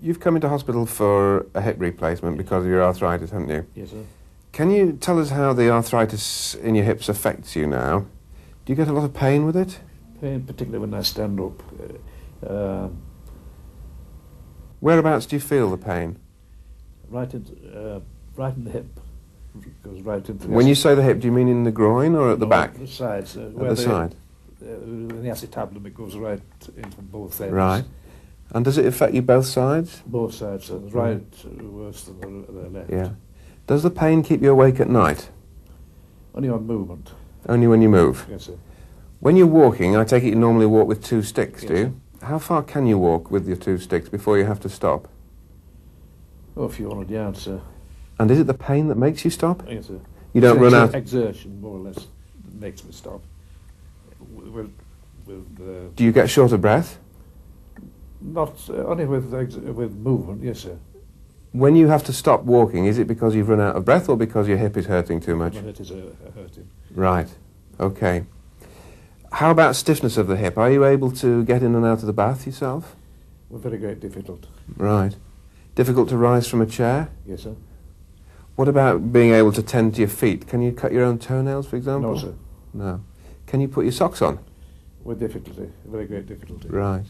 You've come into hospital for a hip replacement because of your arthritis, haven't you? Yes, sir. Can you tell us how the arthritis in your hips affects you now? Do you get a lot of pain with it? Pain, particularly when I stand up. Uh, um, Whereabouts do you feel the pain? right, in, uh, right in the hip. Goes right into the When you say the hip, do you mean in the groin or at the no, back? The sides. Uh, At the side. Uh, in the acetabulum, it goes right in from both ends. Right. And does it affect you both sides? Both sides. The right worse than the, the left. Yeah. Does the pain keep you awake at night? Only on movement. Only when you move? Yes, sir. When you're walking, I take it you normally walk with two sticks, do Yes, you? How far can you walk with your two sticks before you have to stop? Oh, a few hundred yards, sir. And is it the pain that makes you stop? Yes, sir. You don't It's run out. Exertion, more or less, that makes me stop. With, with, uh, Do you get short of breath? Not uh, only with ex- with movement, yes, sir. When you have to stop walking, is it because you've run out of breath or because your hip is hurting too much? It is uh, hurting. Right. Okay. How about stiffness of the hip? Are you able to get in and out of the bath yourself? With very great difficult. Right. Difficult to rise from a chair? Yes, sir. What about being able to tend to your feet? Can you cut your own toenails, for example? No, sir. No. Can you put your socks on? With difficulty, very great difficulty. Right.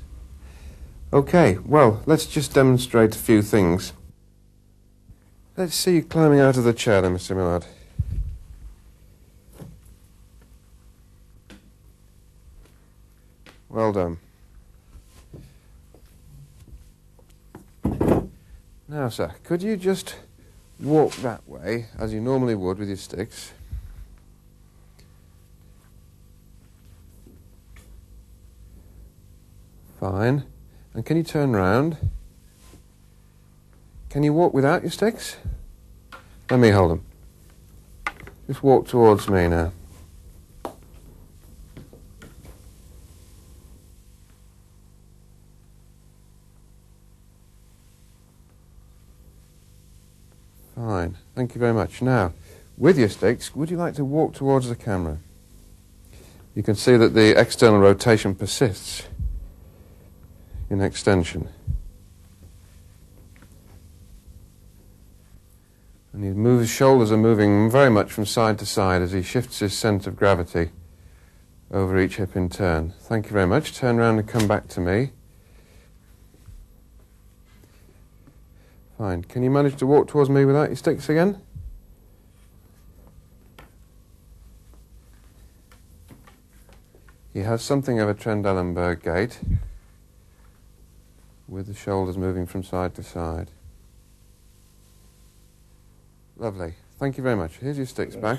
Okay, well, let's just demonstrate a few things. Let's see you climbing out of the chair then, Mr. Millard. Well done. Now, sir, could you just walk that way as you normally would with your sticks? Fine. And can you turn round? Can you walk without your sticks? Let me hold them. Just walk towards me now. Fine. Thank you very much. Now, with your sticks, would you like to walk towards the camera? You can see that the external rotation persists in extension. And he moves, his shoulders are moving very much from side to side as he shifts his centre of gravity over each hip in turn. Thank you very much. Turn around and come back to me. Fine. Can you manage to walk towards me without your sticks again? He has something of a Trendelenburg gait with the shoulders moving from side to side. Lovely. Thank you very much. Here's your sticks back.